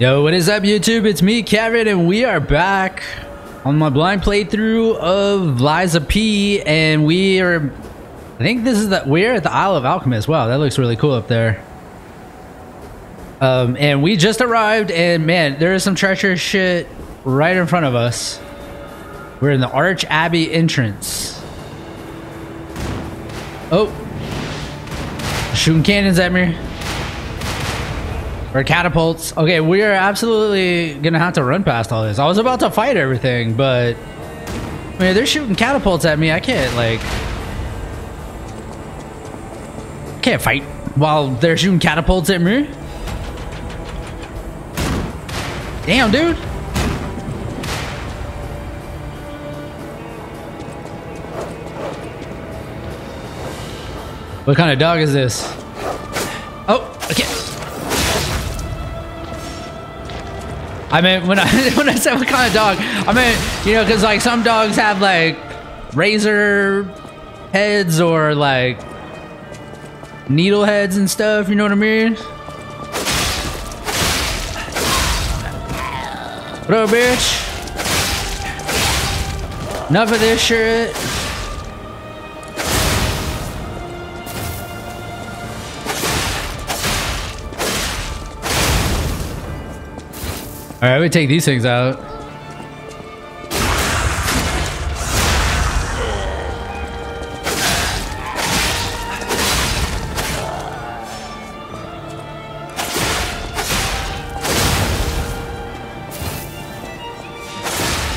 Yo, what is up YouTube? It's me, Kevin, and we are back on my blind playthrough of Lies of P, and we are, I think this is the, we're at the Isle of Alchemist. Wow, that looks really cool up there. Um, and we just arrived, and man, there is some treacherous shit right in front of us. We're in the Arche Abbey entrance. Oh. Shooting cannons at me. Or catapults. Okay, we are absolutely gonna have to run past all this. I was about to fight everything, but... I mean, they're shooting catapults at me. I can't, like... Can't fight while they're shooting catapults at me. Damn, dude. What kind of dog is this? Oh, okay. I mean, when I when I said what kind of dog, I mean, you know, because like some dogs have like razor heads or like needle heads and stuff. You know what I mean? What up, bitch? Enough of this shit. Alright, we take these things out.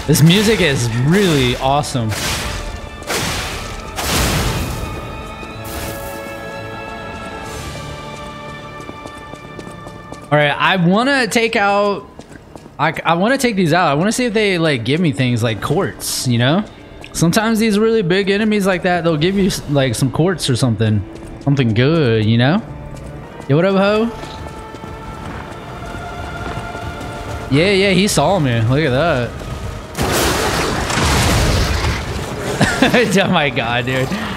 This music is really awesome. All right, I want to take out I, I want to take these out. I want to see if they like give me things like quartz, you know? Sometimes these really big enemies like that, they'll give you like some quartz or something. Something good, you know? Yo, what up, ho? Yeah, yeah, he saw me. Look at that. oh my god, dude.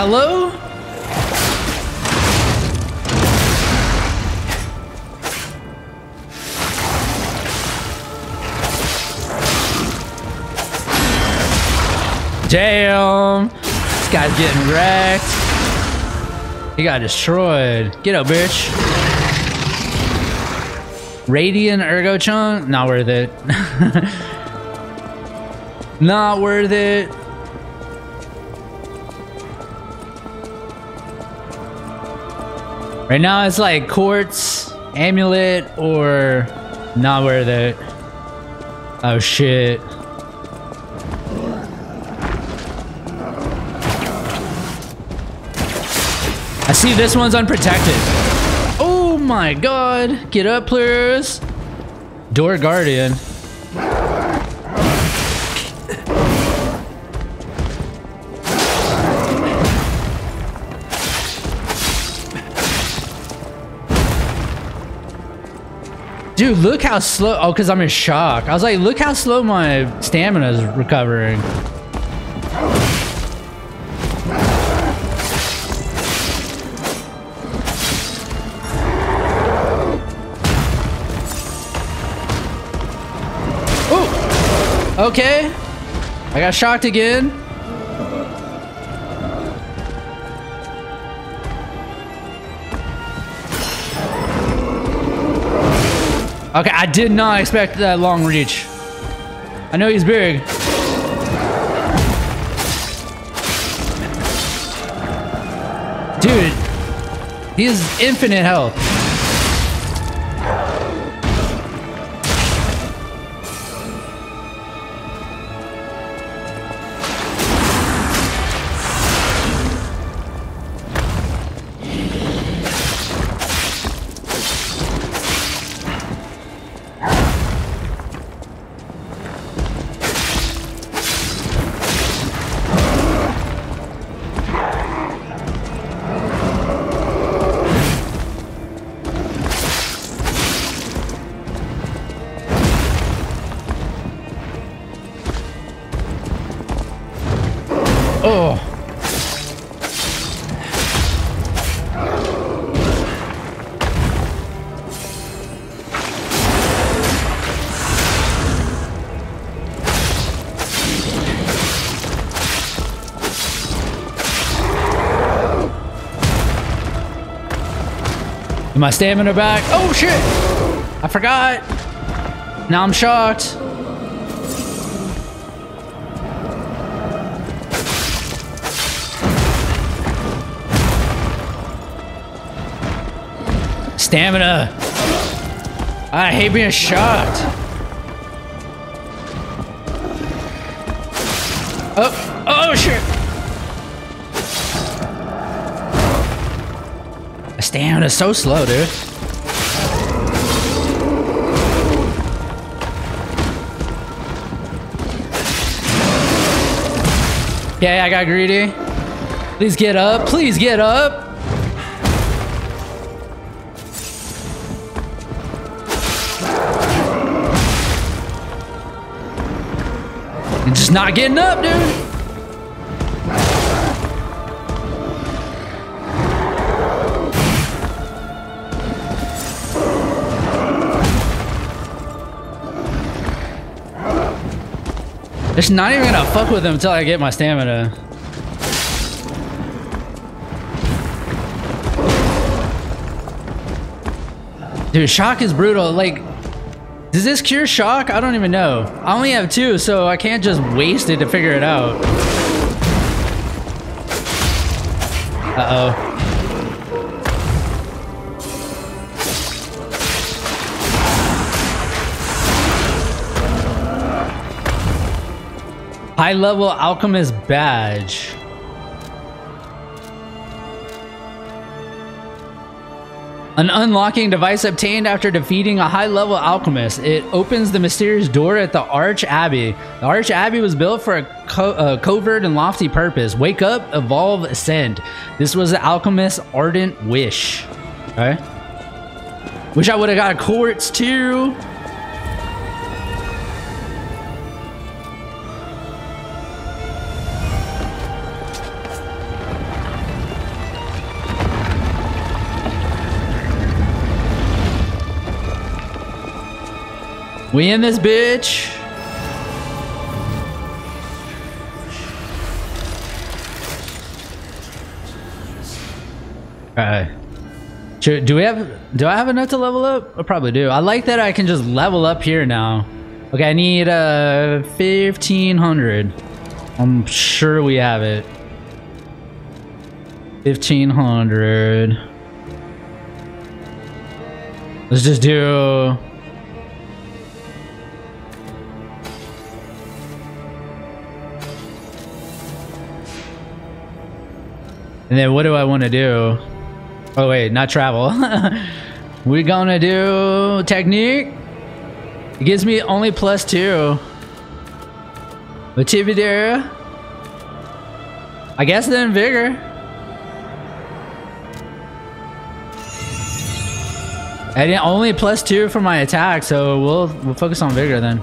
Hello? Damn! This guy's getting wrecked. He got destroyed. Get up, bitch. Radiant Ergo Chunk? Not worth it. Not worth it. Right now it's like quartz, amulet, or not worth it. Oh shit. I see this one's unprotected. Oh my god. Get up, please. Door Guardian. Dude, look how slow. Oh, because I'm in shock. I was like, look how slow my stamina is recovering. Okay. I got shocked again. Okay, I did not expect that long reach. I know he's big. Dude, he has infinite health. My stamina back. Oh shit! I forgot. Now I'm shocked. Stamina. I hate being shocked. Stamina so slow, dude. Yeah, I got greedy. Please get up. Please get up. I'm just not getting up, dude. Just not even gonna fuck with him until I get my stamina. Dude, shock is brutal. Like, does this cure shock? I don't even know. I only have two, so I can't just waste it to figure it out. Uh-oh. High level alchemist badge. An unlocking device obtained after defeating a high level alchemist. It opens the mysterious door at the Arche Abbey. The Arche Abbey was built for a, co a covert and lofty purpose. Wake up, evolve, ascend. This was the alchemist's ardent wish. Okay. Wish I would have got a quartz too. We in this bitch. Alright. Do we have do I have enough to level up? I probably do. I like that I can just level up here now. Okay, I need uh 1500. I'm sure we have it. 1500. Let's just do And then what do I want to do? Oh wait, not travel. We're gonna do technique. It gives me only plus two. Motivity. I guess then vigor. And only plus two for my attack, so we'll we'll focus on vigor then.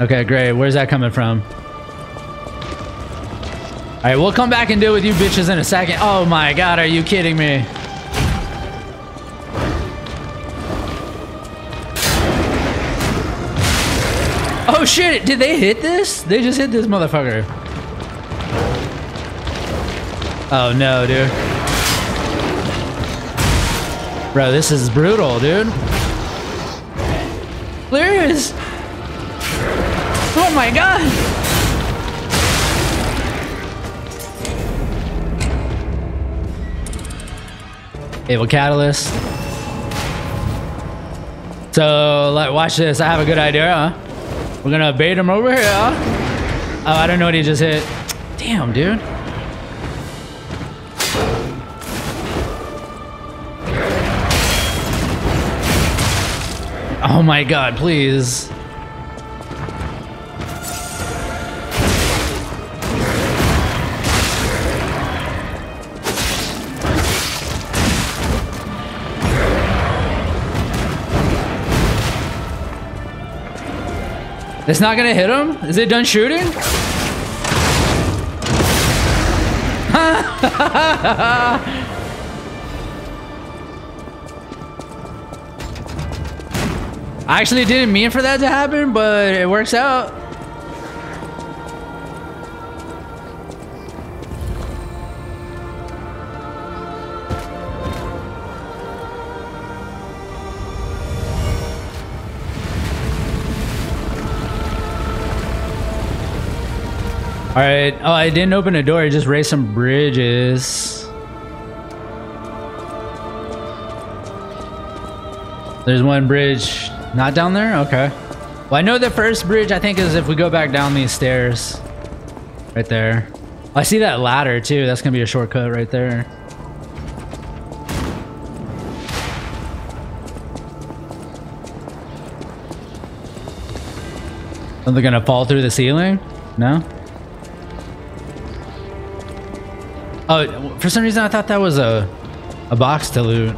Okay, great. Where's that coming from? All right, we'll come back and deal with you bitches in a second. Oh my god, are you kidding me? Oh shit, did they hit this? They just hit this motherfucker. Oh no, dude. Bro, this is brutal, dude. There is. Oh my god. Fable Catalyst. So, like, watch this. I have a good idea, huh? We're gonna bait him over here. Oh, I don't know what he just hit. Damn, dude. Oh my god, please. It's not gonna hit him? Is it done shooting? I actually didn't mean for that to happen, but it works out. All right. Oh, I didn't open a door. I just raised some bridges. There's one bridge not down there? Okay. Well, I know the first bridge, I think, is if we go back down these stairs. Right there. I see that ladder, too. That's going to be a shortcut right there. Something going to fall through the ceiling? No? Oh, for some reason I thought that was a a box to loot.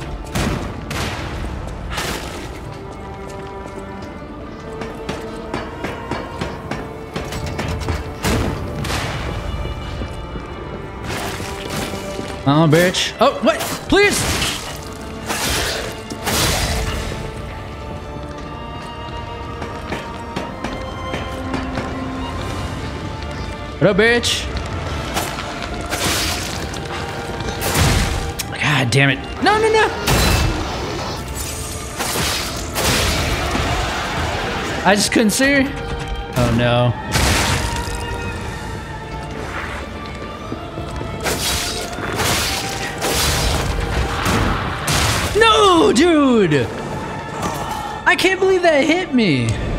Oh, bitch. Oh, what? Please! What up, bitch? God damn it. No, no, no! I just couldn't see her. Oh, no. No, dude! I can't believe that hit me.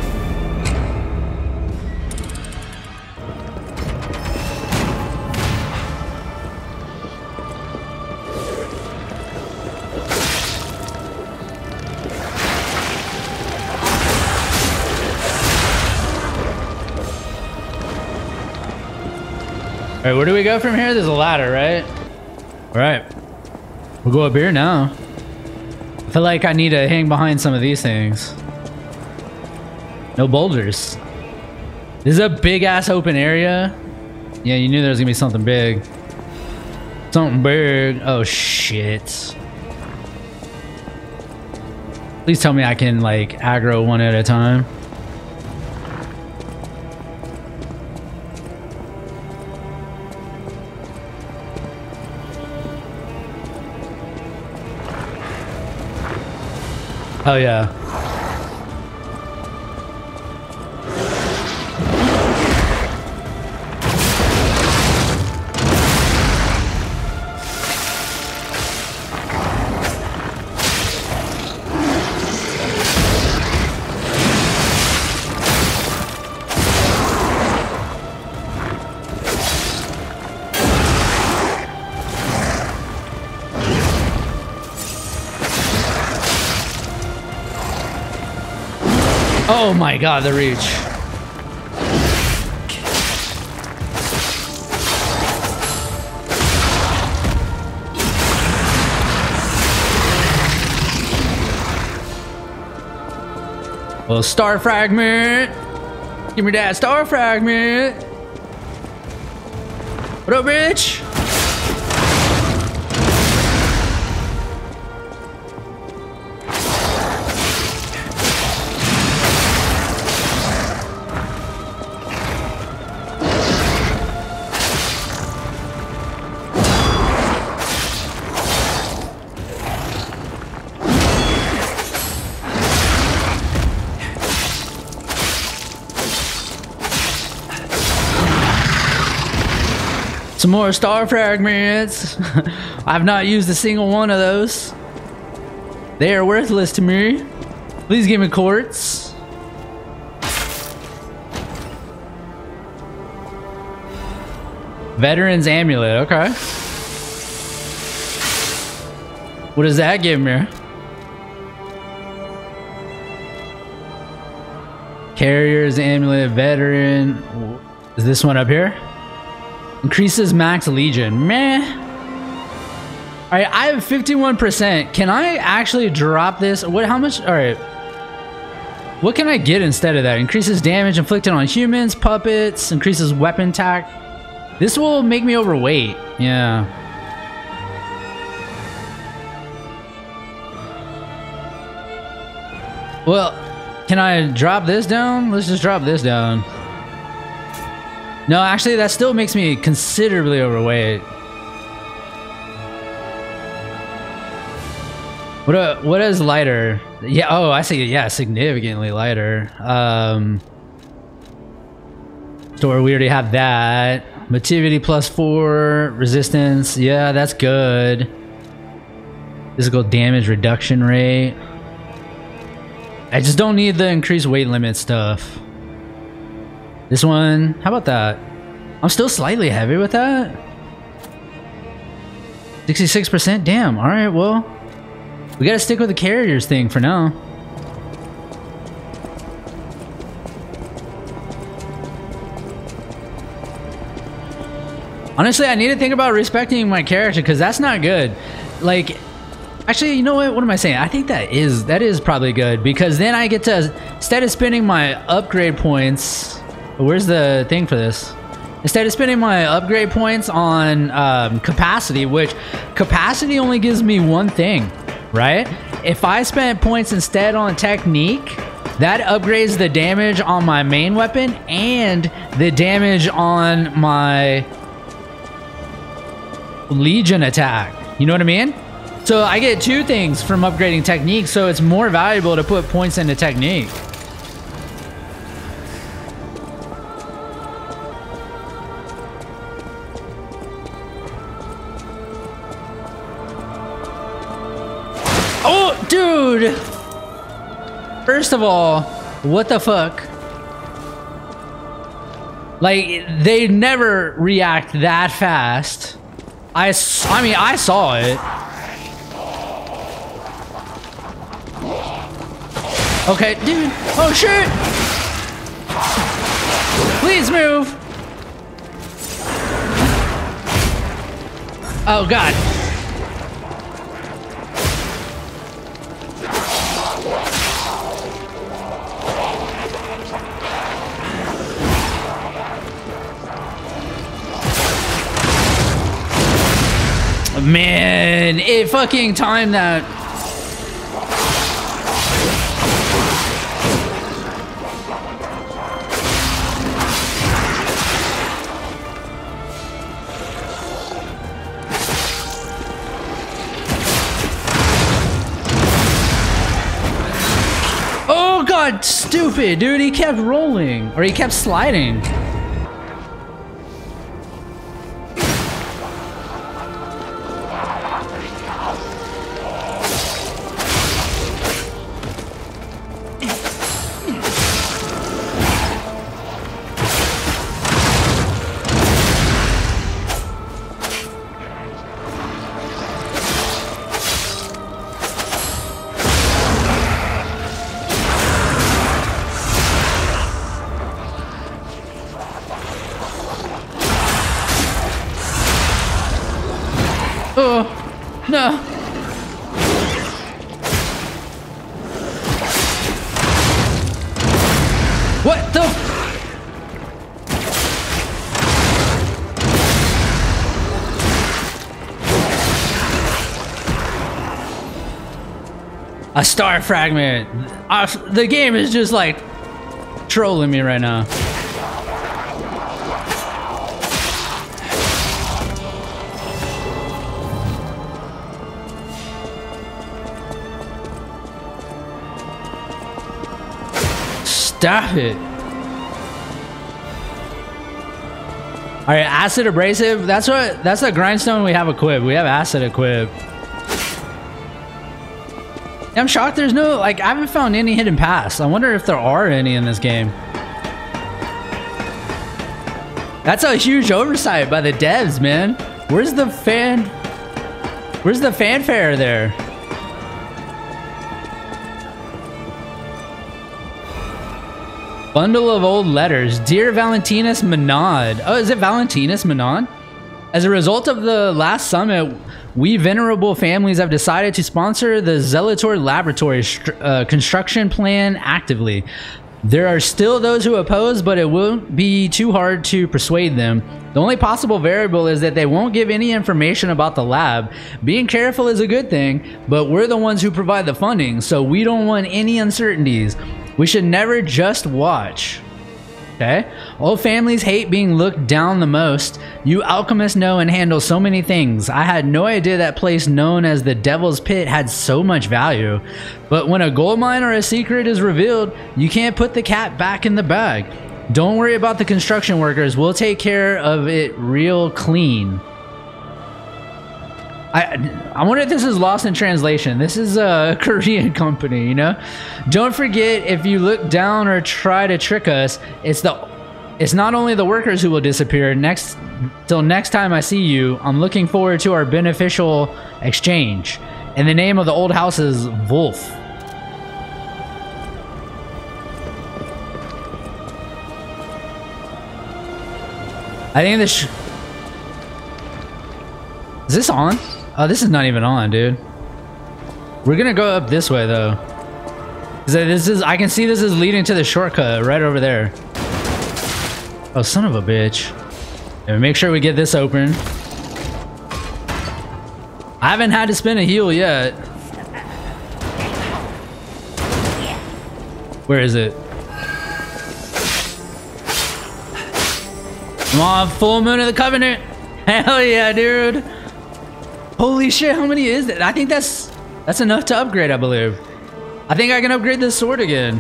All right, where do we go from here? There's a ladder, right? All right. We'll go up here now. I feel like I need to hang behind some of these things. No boulders. This is a big ass open area. Yeah, you knew there was gonna be something big. Something big. Oh shit. Please tell me I can like aggro one at a time. Oh yeah. My god, the reach. Well, star fragment. Give me that star fragment. What up, bitch? Some more star fragments. I've not used a single one of those. They are worthless to me. Please give me quartz. Veteran's Amulet, okay. What does that give me? Carrier's Amulet, Veteran. Is this one up here? Increases max legion. Meh. All right, I have 51%. Can I actually drop this? What? How much? All right. What can I get instead of that? Increases damage inflicted on humans, puppets, increases weapon attack. This will make me overweight. Yeah. Well, can I drop this down? Let's just drop this down. No, actually, that still makes me considerably overweight. What uh, what is lighter? Yeah, oh, I see. Yeah, significantly lighter. Um, store, we already have that. Motivity plus four, resistance. Yeah, that's good. Physical damage reduction rate. I just don't need the increased weight limit stuff. This one, how about that? I'm still slightly heavy with that. 66%? Damn, alright, well. We gotta stick with the carriers thing for now. Honestly, I need to think about respecting my character because that's not good. Like, actually, you know what? What am I saying? I think that is that is probably good because then I get to instead of spending my upgrade points. Where's the thing for this? Instead of spending my upgrade points on um, capacity, which capacity only gives me one thing, right? If I spent points instead on technique, that upgrades the damage on my main weapon and the damage on my Legion attack. You know what I mean? So I get two things from upgrading technique, so it's more valuable to put points into technique. Oh, dude! First of all, what the fuck? Like, they never react that fast. I, I mean, I saw it. Okay, dude. Oh, shit! Please move! Oh, God. Man, it fucking timed that. Oh god, stupid, dude. He kept rolling. Or he kept sliding. Star fragment. Uh, the game is just like trolling me right now. Stop it. All right, acid abrasive. That's what. That's the grindstone we have equipped. We have acid equipped. I'm shocked there's no like I haven't found any hidden paths. I wonder if there are any in this game. That's a huge oversight by the devs, man. Where's the fan? Where's the fanfare there? Bundle of old letters. Dear Valentinus Monod. Oh, is it Valentinus Monod? As a result of the last summit, we venerable families have decided to sponsor the Zelator Laboratory uh, construction plan actively. There are still those who oppose, but it won't be too hard to persuade them. The only possible variable is that they won't give any information about the lab. Being careful is a good thing, but we're the ones who provide the funding, so we don't want any uncertainties. We should never just watch. Okay? Old families hate being looked down the most. You alchemists know and handle so many things. I had no idea that place known as the Devil's Pit had so much value. But when a gold mine or a secret is revealed, you can't put the cat back in the bag. Don't worry about the construction workers. We'll take care of it real clean. I I wonder if this is lost in translation. This is a Korean company, you know. Don't forget, if you look down or try to trick us, it's the it's not only the workers who will disappear. Next, till next time I see you, I'm looking forward to our beneficial exchange. And the name of the old house is Wolf. I think this. Is this on? Oh, this is not even on, dude. We're gonna go up this way though. This is I can see this is leading to the shortcut right over there. Oh, son of a bitch. And make sure we get this open. I haven't had to spin a heal yet. Where is it? Come on, full moon of the covenant. Hell yeah, dude. Holy shit, how many is it? I think that's that's enough to upgrade, I believe. I think I can upgrade this sword again.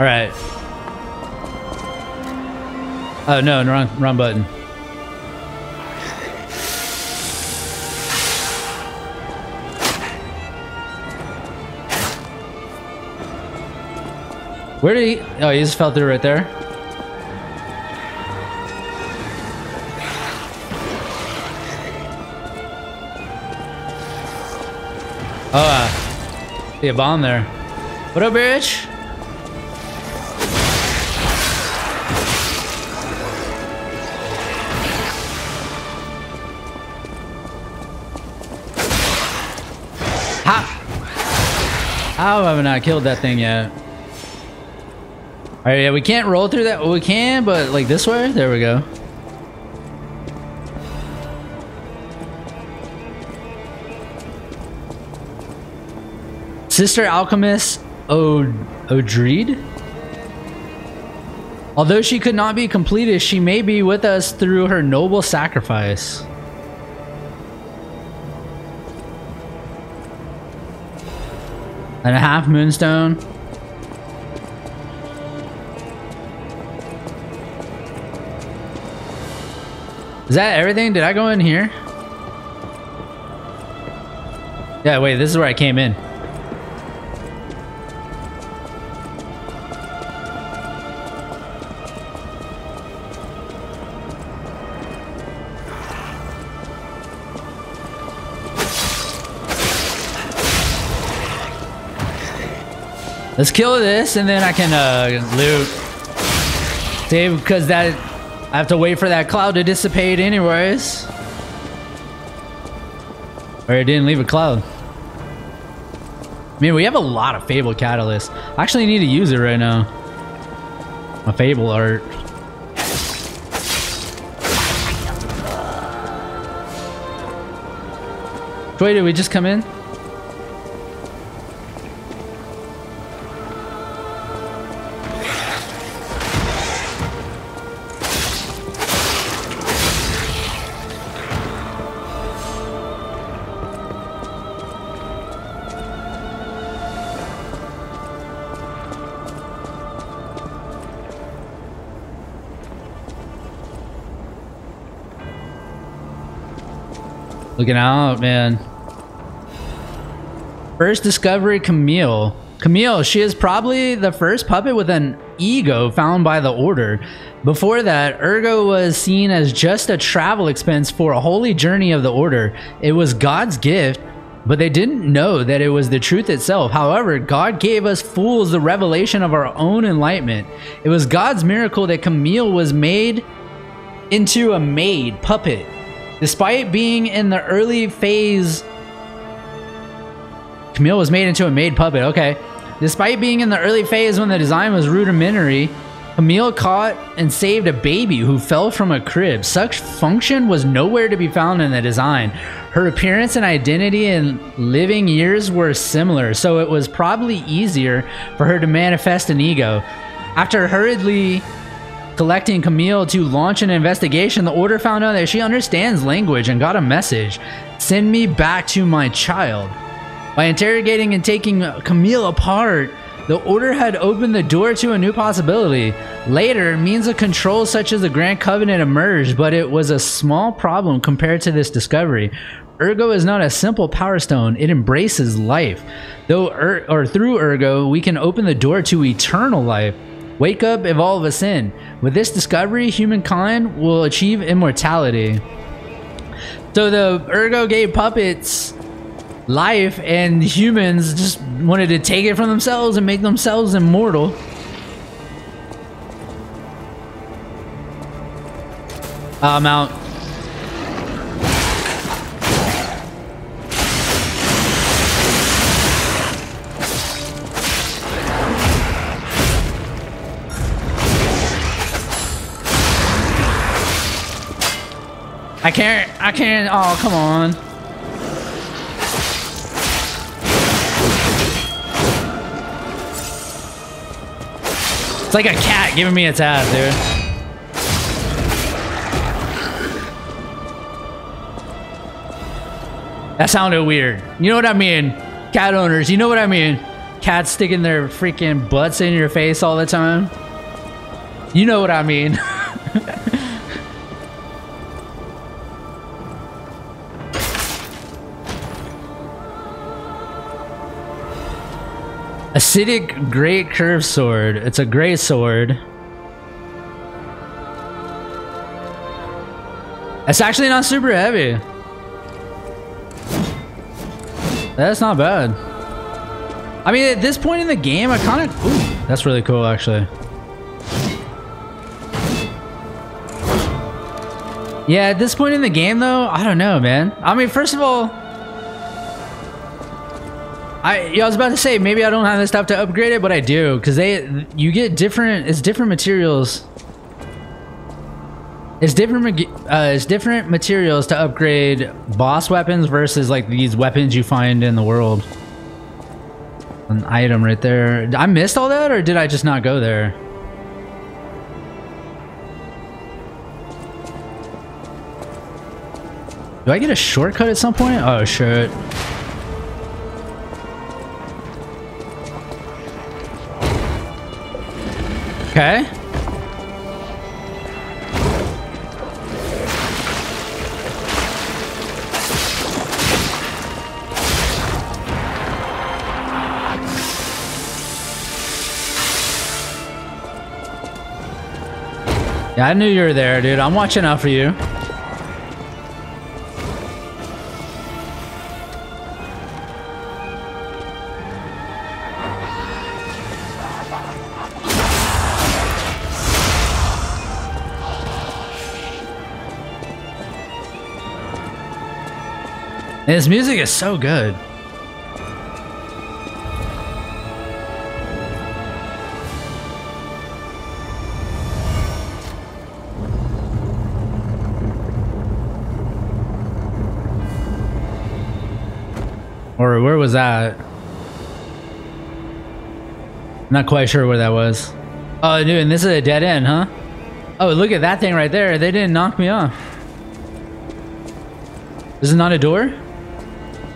All right. Oh no, wrong, wrong button. Where did he? Oh, he just fell through right there. Oh, uh, see a bomb there. What up, bitch? How? How have I not killed that thing yet? All right, yeah, we can't roll through that. We can, but like this way. There we go. Sister Alchemist Od Odreed? Although she could not be completed, she may be with us through her noble sacrifice. And a half moonstone. Is that everything? Did I go in here? Yeah, wait, this is where I came in. Let's kill this and then I can uh, loot. Save because that I have to wait for that cloud to dissipate anyways. Or it didn't leave a cloud. Man, we have a lot of Fable Catalyst. I actually need to use it right now. My Fable art. Wait, did we just come in? Looking out, man. First discovery, Camille. Camille, she is probably the first puppet with an ego found by the Order. Before that, Ergo was seen as just a travel expense for a holy journey of the Order. It was God's gift, but they didn't know that it was the truth itself. However, God gave us fools the revelation of our own enlightenment. It was God's miracle that Camille was made into a maid puppet. Despite being in the early phase, Camille was made into a maid puppet. Okay. Despite being in the early phase when the design was rudimentary, Camille caught and saved a baby who fell from a crib. Such function was nowhere to be found in the design. Her appearance and identity in living years were similar, so it was probably easier for her to manifest an ego. After hurriedly collecting Camille to launch an investigation, the Order found out that she understands language and got a message Send me back to my child. By interrogating and taking Camille apart, the Order had opened the door to a new possibility. Later, means of control such as the Grand Covenant emerged, but it was a small problem compared to this discovery. Ergo is not a simple power stone, it embraces life. Though er or through Ergo, we can open the door to eternal life. Wake up, evolve ascend. With this discovery, humankind will achieve immortality. So the Ergo gave puppets life and humans just wanted to take it from themselves and make themselves immortal. Uh, I'm out. I can't, I can't, oh, come on. It's like a cat giving me its ass, dude. That sounded weird. You know what I mean? Cat owners, you know what I mean? Cats sticking their freaking butts in your face all the time. You know what I mean. Acidic Great Curved Sword. It's a gray sword. It's actually not super heavy. That's not bad. I mean, at this point in the game, I kind of... Ooh, that's really cool, actually. Yeah, at this point in the game, though, I don't know, man. I mean, first of all, I, yeah, I was about to say maybe I don't have the stuff to upgrade it, but I do because they you get different. It's different materials. It's different. Uh, it's different materials to upgrade boss weapons versus like these weapons you find in the world. An item right there. I missed all that, or did I just not go there? Do I get a shortcut at some point? Oh shit. Okay. Yeah, I knew you were there, dude. I'm watching out for you. And his music is so good. Or where was that? Not quite sure where that was. Oh, dude, and this is a dead end, huh? Oh, look at that thing right there. They didn't knock me off. This is not a door?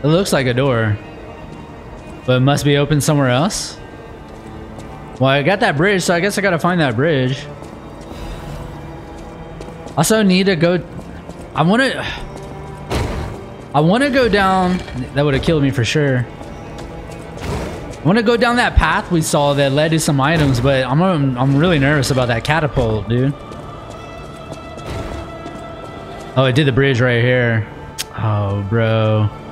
It looks like a door. But it must be open somewhere else. Well, I got that bridge, so I guess I gotta find that bridge. Also need to go... I wanna... I wanna go down... That would have killed me for sure. I wanna go down that path we saw that led to some items, but I'm, I'm really nervous about that catapult, dude. Oh, it did the bridge right here. Oh, bro. Bro,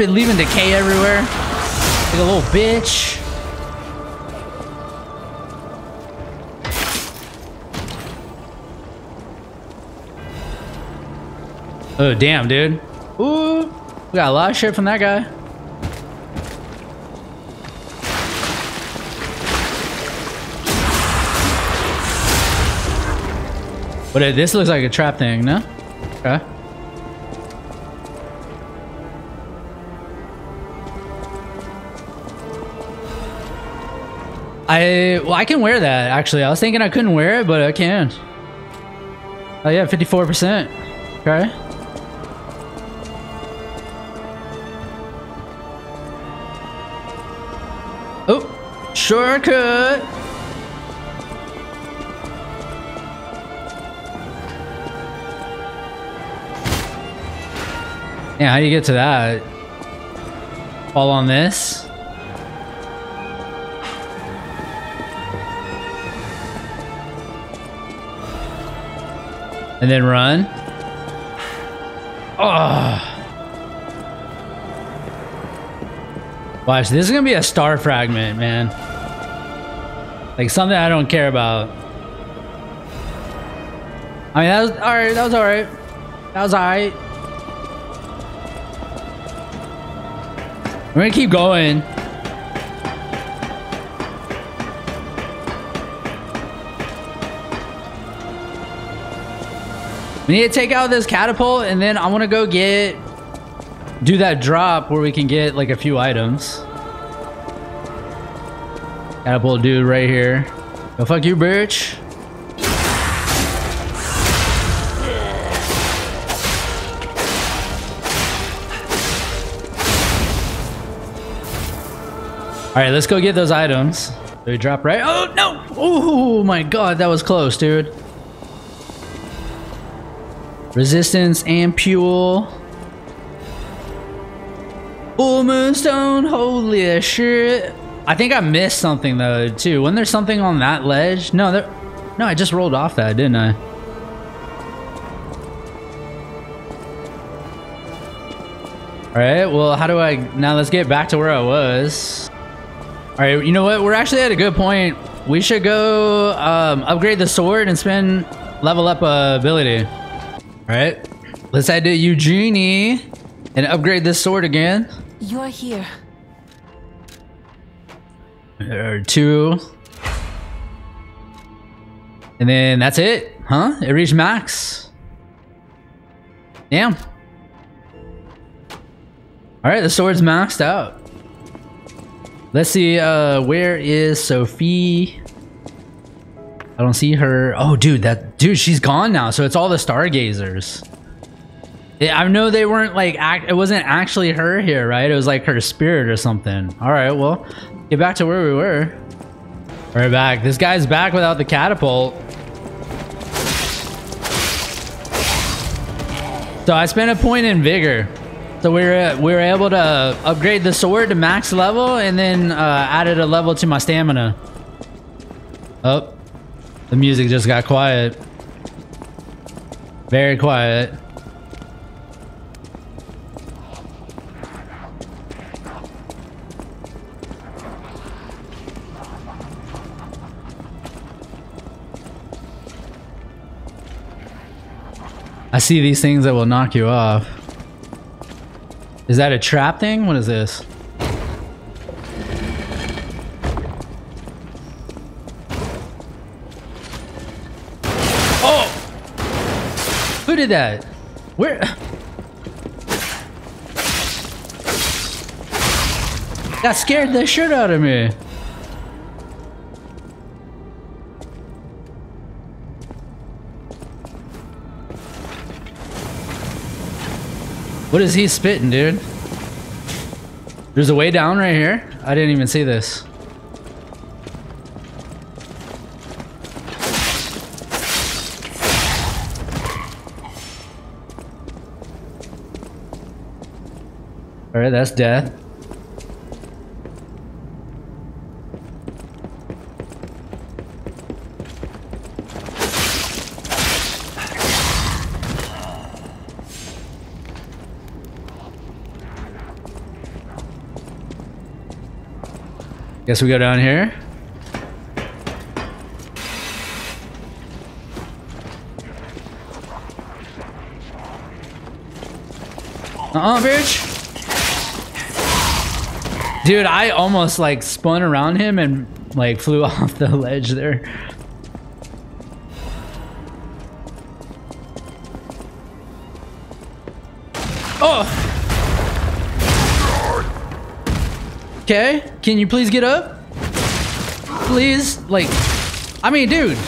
Stupid leaving decay everywhere. Like a little bitch. Oh, damn, dude. Ooh, we got a lot of shit from that guy. But this looks like a trap thing, no? Okay. I well, I can wear that actually. I was thinking I couldn't wear it, but I can. Oh yeah, fifty-four percent. Okay. Oh, shortcut. Yeah, how do you get to that? Fall on this? And then run. Oh. Watch, this is gonna be a star fragment, man. Like something I don't care about. I mean, that was alright. That was alright. That was alright. We're gonna keep going. We need to take out this catapult and then I want to go get do that drop where we can get like a few items. Catapult dude right here. Go fuck you, bitch. All right, let's go get those items. We drop right? Oh, no. Oh my God, that was close, dude. Resistance, ampule. Full moonstone, holy shit. I think I missed something though, too. Wasn't there something on that ledge? No, there, no, I just rolled off that, didn't I? All right, well, how do I, now let's get back to where I was. All right, you know what? We're actually at a good point. We should go um, upgrade the sword and spend level up uh, ability. All right, let's head to Eugenie and upgrade this sword again. You're here. Or two. And then that's it, huh? It reached max. Damn. All right, the sword's maxed out. Let's see, uh, where is Sophie? I don't see her. Oh, dude, that dude, she's gone now. So it's all the stargazers. I know they weren't like act. It wasn't actually her here, right? It was like her spirit or something. All right, well, get back to where we were. We're back. This guy's back without the catapult. So I spent a point in vigor. So we were we were able to upgrade the sword to max level and then uh, added a level to my stamina. Oh, the music just got quiet. Very quiet. I see these things that will knock you off. Is that a trap thing? What is this? That? Where? That scared the shit out of me. What is he spitting, dude? There's a way down right here. I didn't even see this. Alright, that's death. Guess we go down here. Uh-uh, bitch! Dude, I almost like spun around him and like flew off the ledge there. Oh! Okay, can you please get up? Please? Like, I mean, dude.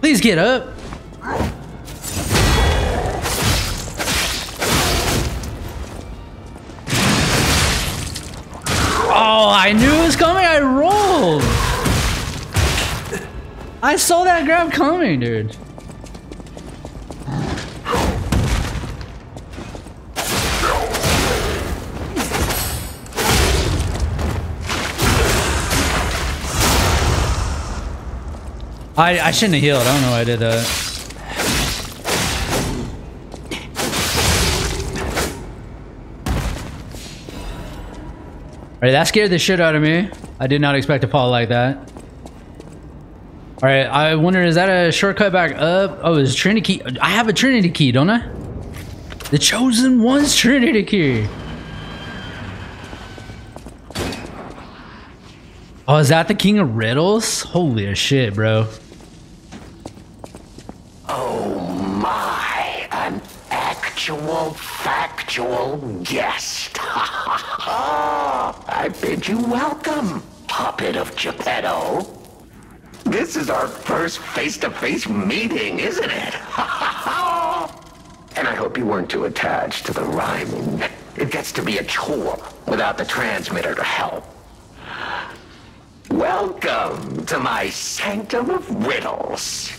Please get up. I saw that grab coming, dude. I, I shouldn't have healed. I don't know why I did that. Alright, that scared the shit out of me. I did not expect to fall like that. Alright, I wonder, is that a shortcut back up? Oh, it's Trinity key. I have a Trinity key, don't I? The Chosen One's Trinity key. Oh, is that the King of Riddles? Holy shit, bro. Oh my, an actual, factual guest. I bid you welcome, puppet of Geppetto. This is our first face-to-face -face meeting, isn't it? and I hope you weren't too attached to the rhyming. It gets to be a chore without the transmitter to help. Welcome to my sanctum of riddles.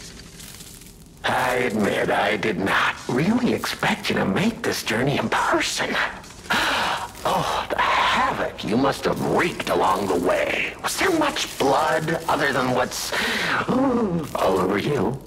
I admit I did not really expect you to make this journey in person. Oh, the havoc you must have wreaked along the way. Was there much blood other than what's all over you?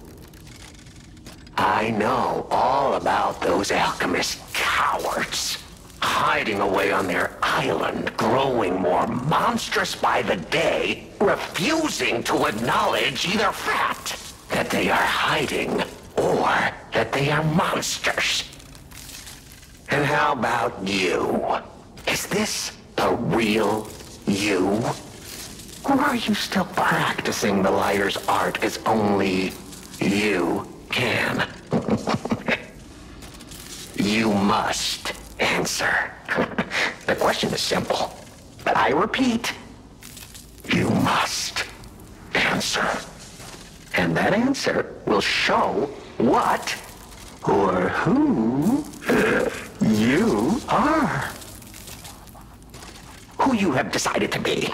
I know all about those alchemist cowards. Hiding away on their island, growing more monstrous by the day, refusing to acknowledge either fact that they are hiding or that they are monsters. And how about you? Is this the real you? Or are you still practicing the liar's art as only you can? you must answer. the question is simple, but I repeat, you must answer. And that answer will show what or who you are. Who you have decided to be.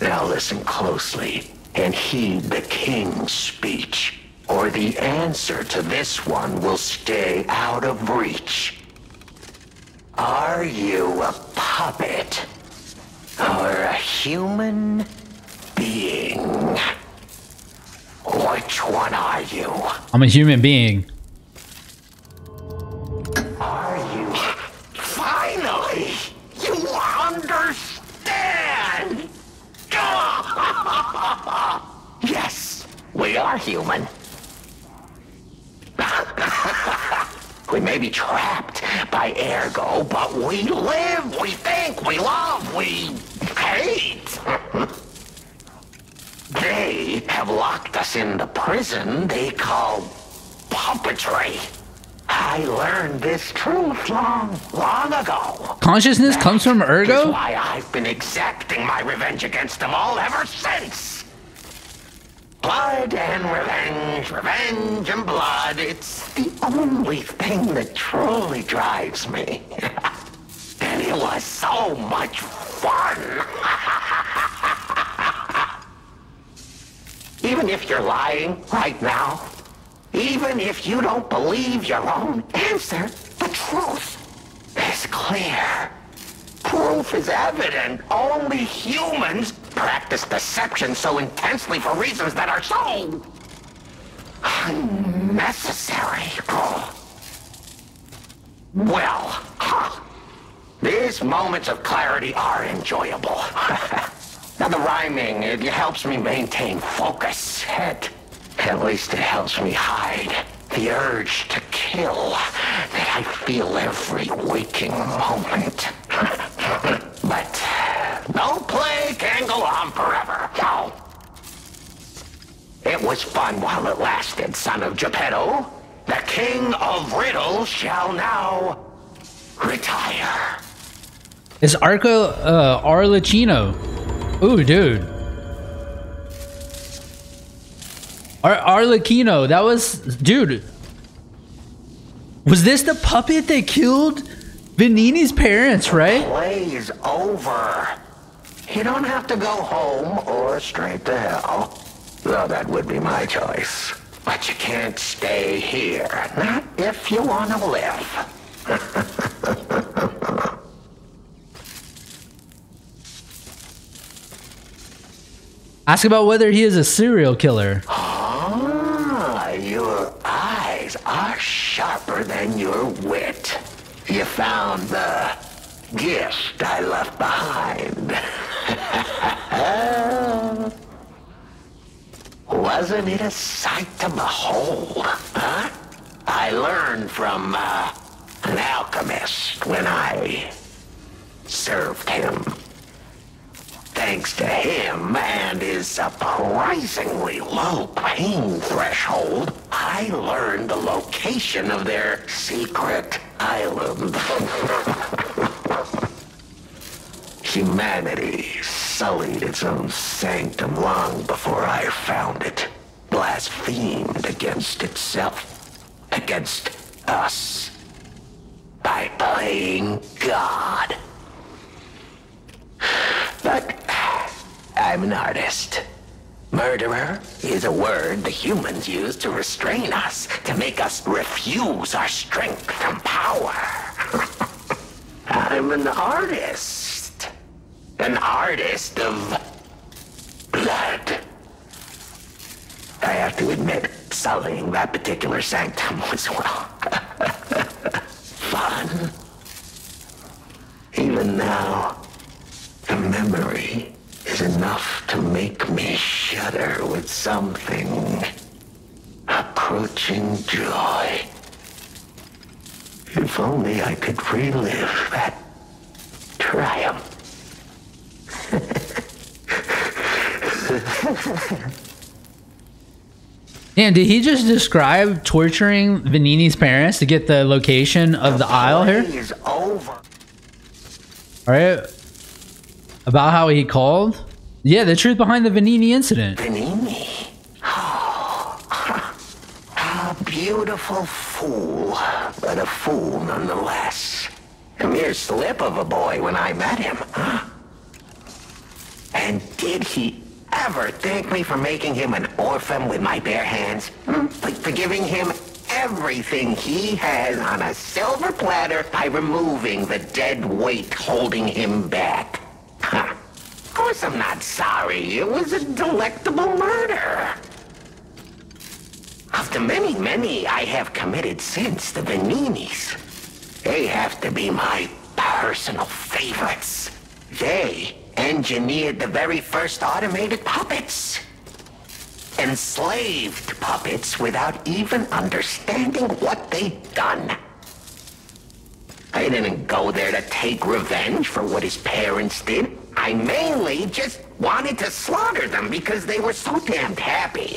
Now listen closely and heed the king's speech, or the answer to this one will stay out of reach. Are you a puppet or a human being? Which one are you? I'm a human being. Are you? Finally! You understand! yes, we are human. we may be trapped by ergo, but we live, we think, we love, we hate. They have locked us in the prison they call puppetry. I learned this truth long, long ago. Consciousness that comes from Ergo? That's why I've been exacting my revenge against them all ever since. Blood and revenge, revenge and blood. It's the only thing that truly drives me. and it was so much fun. Even if you're lying right now, even if you don't believe your own answer, the truth is clear. Proof is evident. Only humans practice deception so intensely for reasons that are so unnecessary. Well, huh. These moments of clarity are enjoyable. now the rhyming, it helps me maintain focus. At least it helps me hide the urge to kill that I feel every waking moment. but no play can go on forever. No. It was fun while it lasted, son of Geppetto. The king of riddles shall now retire. It's Arco uh, Arlecchino. Ooh, dude. Ar- Arlecchino, that was dude. Was this the puppet that killed Venigni's parents, right? Play's over. You don't have to go home or straight to hell. Though that would be my choice. But you can't stay here. Not if you want to live. Ask about whether he is a serial killer. Ah, your eyes are sharper than your wit. You found the gift I left behind. Wasn't it a sight to behold, huh? I learned from uh, an alchemist when I served him. Thanks to him and his surprisingly low pain threshold, I learned the location of their secret island. Humanity sullied its own sanctum long before I found it. Blasphemed against itself, against us, by playing God. But I'm an artist. Murderer is a word the humans use to restrain us, to make us refuse our strength and power. I'm an artist. An artist of blood. I have to admit, sullying that particular sanctum was, well, fun. Even now, the memory is enough to make me shudder with something approaching joy. If only I could relive that triumph. Damn, did he just describe torturing Venigni's parents to get the location of the aisle here? Is over. All right. About how he called? Yeah, the truth behind the Venigni incident. Vanini? Oh, a beautiful fool, but a fool nonetheless. A mere slip of a boy when I met him. huh? And did he ever thank me for making him an orphan with my bare hands? Hmm? Like for giving him everything he has on a silver platter by removing the dead weight holding him back. Huh. Of course I'm not sorry. It was a delectable murder. Of the many, many I have committed since the Venignis, they have to be my personal favorites. They engineered the very first automated puppets. Enslaved puppets without even understanding what they'd done. I didn't go there to take revenge for what his parents did. I mainly just wanted to slaughter them because they were so damned happy.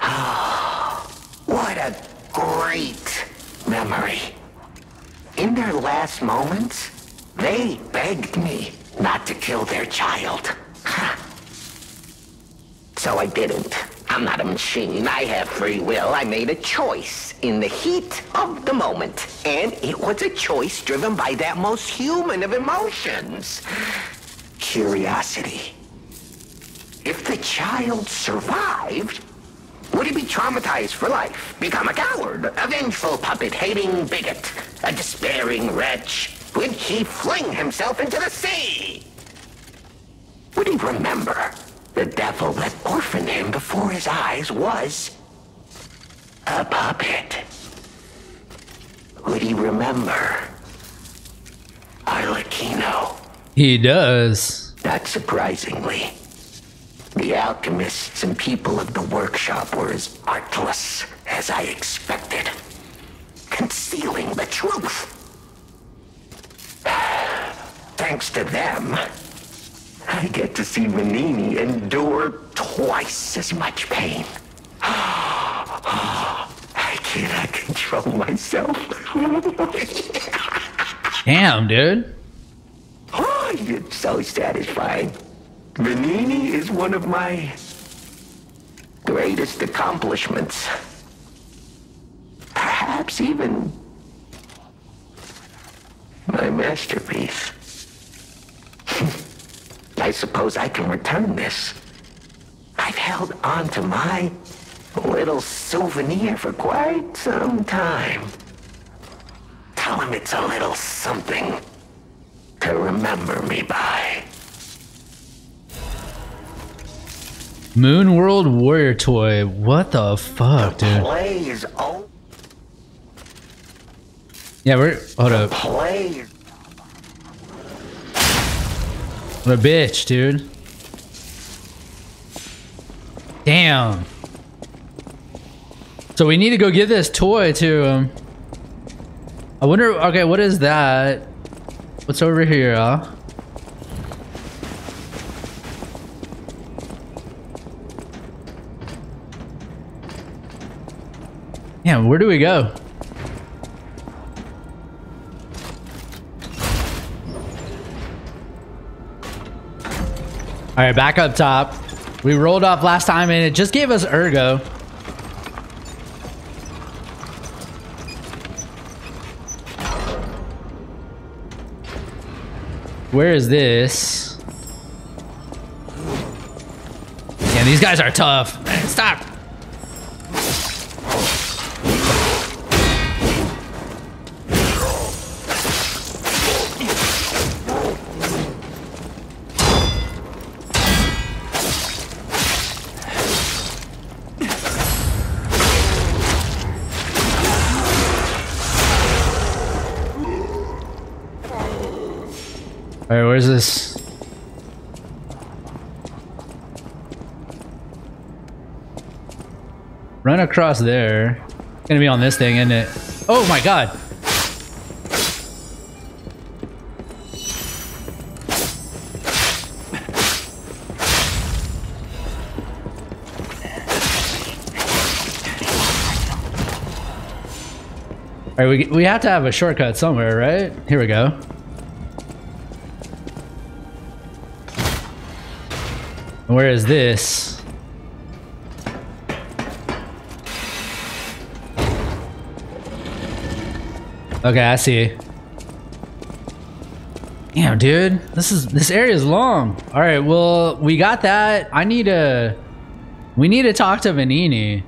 What a great memory. In their last moments, they begged me not to kill their child. so I didn't. I'm not a machine. I have free will. I made a choice in the heat of the moment. And it was a choice driven by that most human of emotions. Curiosity. If the child survived, would he be traumatized for life? Become a coward, a vengeful puppet-hating bigot, a despairing wretch? Would he fling himself into the sea? Would he remember the devil that orphaned him before his eyes was a puppet? would he remember? Arlecchino. He does. Not surprisingly. The alchemists and people of the workshop were as artless as I expected, concealing the truth. Thanks to them, I get to see Venigni endure twice as much pain. I cannot control myself. Damn, dude. Oh, it's so satisfying. Venigni is one of my greatest accomplishments. Perhaps even my masterpiece. I suppose I can return this. I've held on to my little souvenir for quite some time. Tell him it's a little something to remember me by. Moon World Warrior toy. What the fuck, dude? Play is over. Yeah, we're hold up. Play A bitch, dude. Damn. So we need to go give this toy to him. I wonder. Okay, what is that? What's over here? Huh? Yeah, where do we go? All right, back up top. We rolled off last time and it just gave us ergo. Where is this? Yeah, these guys are tough. Stop. Run across there. Gonna be on this thing, isn't it? Oh my god! All right, we, we have to have a shortcut somewhere, right? Here we go. Where is this? Okay, I see. Damn, dude. This is this area is long. All right, well, we got that. I need to we need to talk to Venigni.